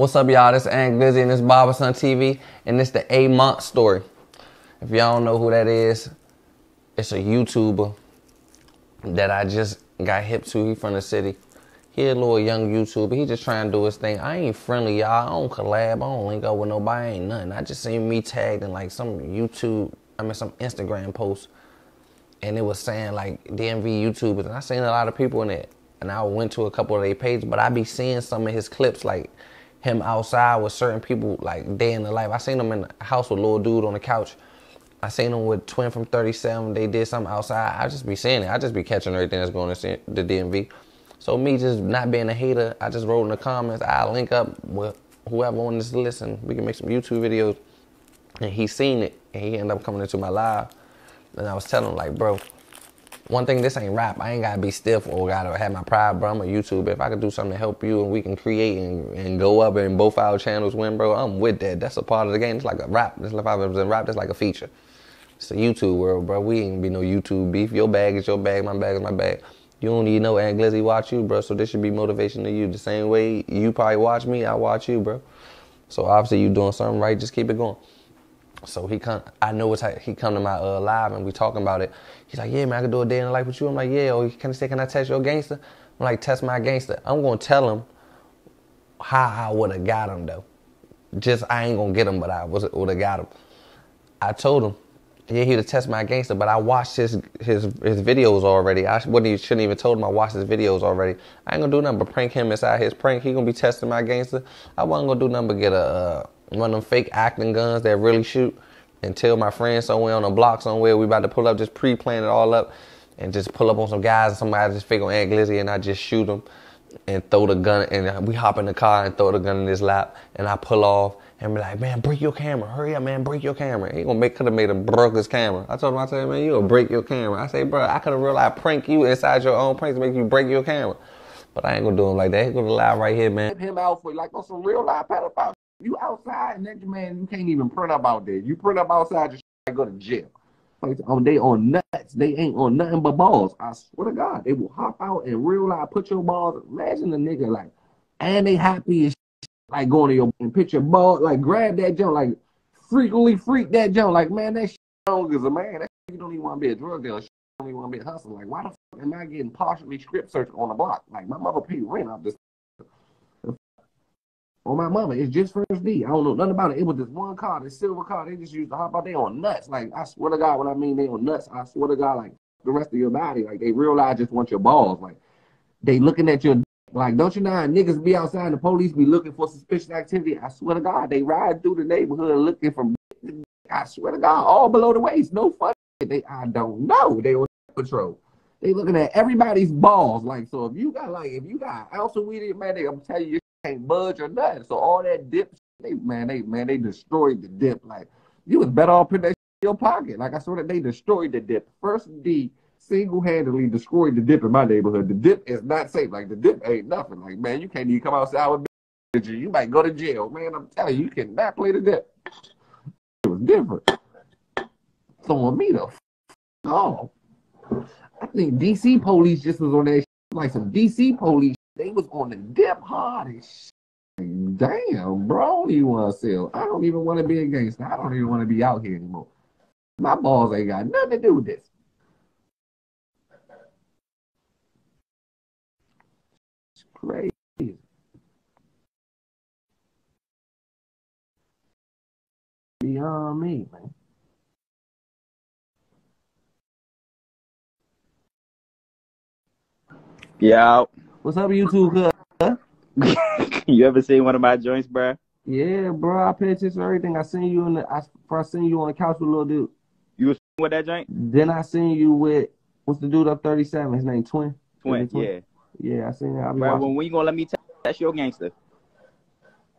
What's up, y'all? This is Ant Glizzy and this is Barber Son TV, and it's the Ayeemont story. If y'all don't know who that is, it's a YouTuber that I just got hip to. He from the city. He a little young YouTuber. He just trying to do his thing. I ain't friendly, y'all. I don't collab. I don't link up with nobody. I ain't nothing. I just seen me tagged in like some YouTube, I mean some Instagram post, and it was saying like DMV YouTubers, and I seen a lot of people in it. And I went to a couple of their pages, but I be seeing some of his clips like him outside with certain people like day in the life. I seen him in the house with little dude on the couch. I seen him with twin from 37. They did something outside. I just be seeing it. I just be catching everything that's going to the DMV. So me just not being a hater, I just wrote in the comments. I link up with whoever on this list, and we can make some YouTube videos. And he seen it, and he ended up coming into my live. And I was telling him like, bro, one thing, this ain't rap. I ain't gotta be stiff or gotta have my pride, bro. I'm a YouTuber. If I could do something to help you and we can create and, and go up and both our channels win, bro, I'm with that. That's a part of the game. It's like a rap. It's like if I rap, that's like a feature. It's a YouTube world, bro. We ain't be no YouTube beef. Your bag is your bag, my bag is my bag. You don't need no Ant watch you, bro. So this should be motivation to you. The same way you probably watch me, I watch you, bro. So obviously you doing something right. Just keep it going. So he come, I know it's he come to my uh, live and we talking about it. He's like, yeah, man, I can do a day in the life with you. I'm like, yeah. Or can I say, can I test your gangster? I'm like, test my gangster. I'm gonna tell him how I would have got him though. Just I ain't gonna get him, but I was would have got him. I told him, yeah, he would test my gangster, but I watched his his his videos already. I wouldn't shouldn't even told him I watched his videos already. I ain't gonna do nothing but prank him inside his prank. He gonna be testing my gangster. I wasn't gonna do nothing but get a. Uh, one of them fake acting guns that really shoot and tell my friend somewhere on the block somewhere we about to pull up, just pre-plan it all up and just pull up on some guys and somebody just fake on Ant Glizzy and I just shoot them and throw the gun and uh, we hop in the car and throw the gun in his lap and I pull off and be like, man, break your camera. Hurry up, man, break your camera. He gonna make could have made him broke his camera. I told him, I said, man, you gonna break your camera. I say, bro, I could have realized prank you inside your own pranks make you break your camera. But I ain't gonna do him like that. He's gonna lie right here, man. Him out for like on some real live pedophile you outside and man, you can't even print up out there. You print up outside, you go to jail. Like, oh, they on nuts. They ain't on nothing but balls. I swear to God, they will hop out and real life put your balls. Imagine the nigga like, and they happy as like going to your and put your ball, like grab that junk, like frequently freak that junk. Like, man, that shit is a man. That you don't even want to be a drug dealer. You don't even want to be a hustler. Like, why the fuck am I getting partially script searched on the block? Like, my mother paid rent off this on my mama. It's just first D. I don't know nothing about it. It was just one car, the silver car. They just used to hop out there on nuts. Like I swear to God, when I mean they on nuts, I swear to God, like the rest of your body, like they realize just want your balls. Like they looking at your like, don't you know niggas be outside and the police be looking for suspicious activity? I swear to God, they ride through the neighborhood looking for. I swear to God, all below the waist. No fun. They, I don't know. They on patrol. They looking at everybody's balls. Like, so if you got like, if you got ounce of weed, man, they, I'm telling you, can't budge or nothing. So all that dip, they man, they man, they destroyed the dip. Like you was better off putting that in your pocket. Like I saw that they destroyed the dip. First D single-handedly destroyed the dip in my neighborhood. The dip is not safe. Like the dip ain't nothing. Like man, you can't even come outside with you. You might go to jail, man. I'm telling you, you cannot play the dip. It was different. Throwing me the oh. I think DC police just was on that like some DC police they was on the dip hard as Damn, bro, I want to sell. I don't even want to be a gangster. I don't even want to be out here anymore. My balls ain't got nothing to do with this. It's crazy. Beyond me, man. Yeah. What's up, YouTube? you ever seen one of my joints, bro? Yeah, bro. I pay attention to everything. I seen you in the. I first seen you on the couch with little dude. You was with that joint? Then I seen you with what's the dude up thirty seven? His name Twin. Twin, Twin? yeah. Yeah, I seen that. I bro, when, when you gonna let me tell that's your gangster?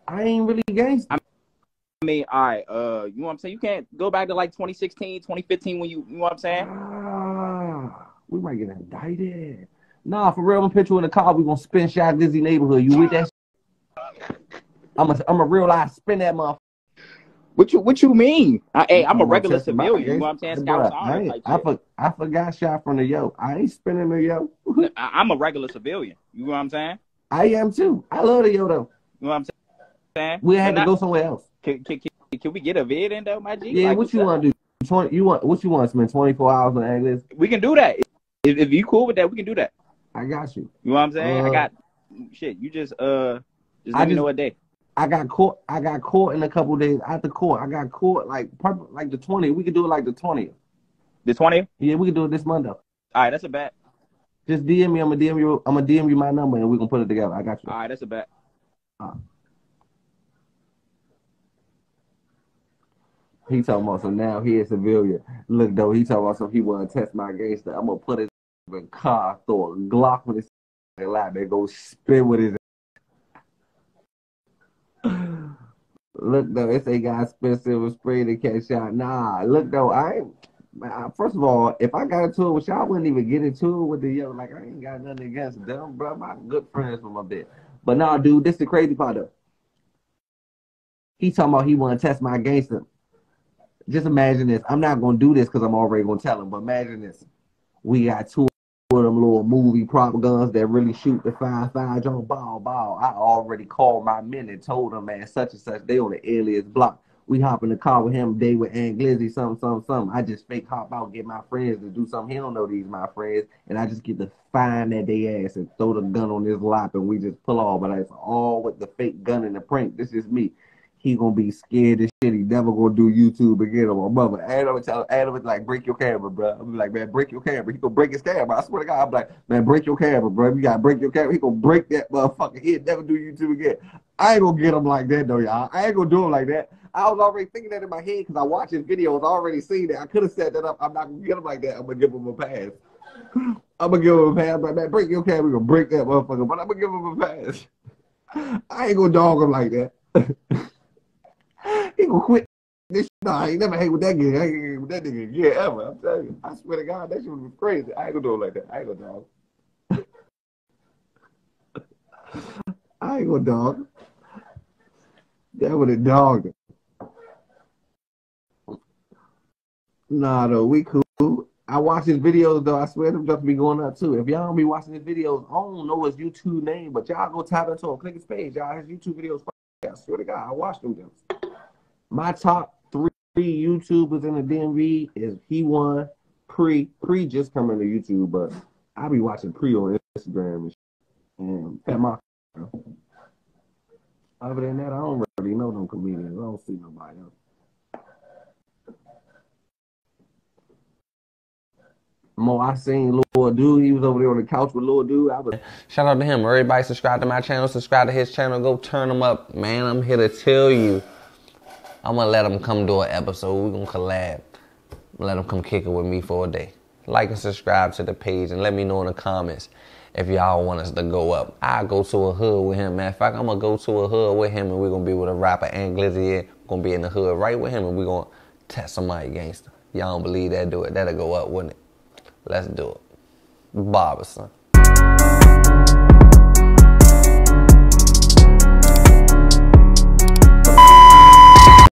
I ain't really gangster. I mean, all right, uh, you know what I'm saying? You can't go back to like 2016, 2015 when you, you know what I'm saying? Ah, we might get indicted. Nah, for real, I'm gonna put you in the car. We gonna spin shot Dizzy neighborhood. You with that? I'm a, I'm a real life spin that motherfucker. What you what you mean? I, hey, I'm a regular civilian. You know what I'm saying? Scouts I, like I, for, I forgot shot from the yo. I ain't spinning the yo. I, am a regular civilian. You know what I'm saying? I am too. I love the yo though. You know what I'm saying? We had to I- go somewhere else. Can, can, can, can we get a vid in though, my G? Yeah, Like, what you want to do? Twenty, you want what you want? to Spend twenty four hours on English? We can do that. If, if you cool with that, we can do that. I got you. You know what I'm saying? I Uh, got shit. You just uh, just I let me just- know what day. I got caught. I got caught in a couple days after court. I got caught like like the twenty. We could do it like the twentieth. The 20th. Yeah, we could do it this Monday. All right, that's a bet. Just DM me. I'm gonna DM you. I'm gonna DM you my number and we can put it together. I got you. All right, that's a bet. He talking about some now he a civilian. Look though, he talking about some he wanna test my gangster. I'm gonna put his the car, throw a Glock with his lap they go spin with his Look though, this ain't got spin silver spray to catch shot. Nah, look though, I ain't first of all, if I got into it with y'all, I wouldn't even get into it with the young. Like I ain't got nothing against them, bro. My good friends with my bit. But nah, dude, this the crazy part though. He talking about he wanna test my gangster. Just imagine this. I'm not gonna do this because I'm already gonna tell him, but imagine this. We got two of them little movie prop guns that really shoot the five five on ball ball. I already called my men and told them, man, such and such, they on the alias block. We hop in the car with him, they with Ant Glizzy, something, something, something. I just fake hop out, get my friends to do something. He don't know these my friends, and I just get to find that they ass and throw the gun on his lap, and we just pull off. But it's all with the fake gun and the prank. This is me. He gonna be scared as shit. He never gonna do YouTube again on my mother. And I'm gonna tell Adam was like, break your camera, bro. I'm like, man, break your camera. He gonna break his camera. I swear to God, I'm like, man, break your camera, bro. You gotta break your camera. He gonna break that motherfucker. He'll never do YouTube again. I ain't gonna get him like that though, y'all. I ain't gonna do him like that. I was already thinking that in my head because I watched his videos. I already seen that. I could have set that up. I'm not gonna get him like that. I'm gonna give him a pass. I'm gonna give him a pass. But man, break your camera. We gonna break that motherfucker. But I'm gonna give him a pass. I ain't gonna dog him like that. he gonna quit this. Nah, I ain't never hang with that nigga. I ain't hang with that nigga again ever. I'm telling you. I swear to God, that shit was crazy. I ain't gonna do it like that. I ain't gonna dog. I ain't gonna dog. That would have dogged. Nah, though, we cool. I watch his videos though. I swear them just be going up too. If y'all don't be watching his videos, I don't know his YouTube name, but y'all go tap into him, click his page. Y'all his YouTube videos. I swear to God, I watch them. Just. My top three YouTubers in the DMV is he one, Pre. Pre just coming to YouTube, but I be watching Pre on Instagram and, and Pat Mock. Other than that, I don't really know them comedians. I don't see nobody else. Mo, I seen Lil Dude. He was over there on the couch with Lil Dude. I was Shout out to him. Everybody subscribe to my channel, subscribe to his channel, go turn them up. Man, I'm here to tell you. I'm gonna let him come do an episode. We're gonna collab. Let him come kick it with me for a day. Like and subscribe to the page and let me know in the comments if y'all want us to go up. I go to a hood with him. Matter of fact, I'm gonna go to a hood with him and we're gonna be with a rapper and Glizzy. here. Gonna be in the hood right with him and we're gonna test somebody gangster. Y'all don't believe that? Do it. That'll go up, wouldn't it? Let's do it. Barberson.